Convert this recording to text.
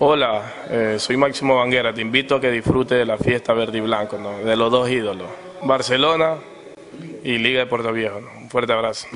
Hola, eh, soy Máximo Banguera. Te invito a que disfrute de la fiesta verde y blanco, de los dos ídolos, Barcelona y Liga de Puerto Viejo. Un fuerte abrazo.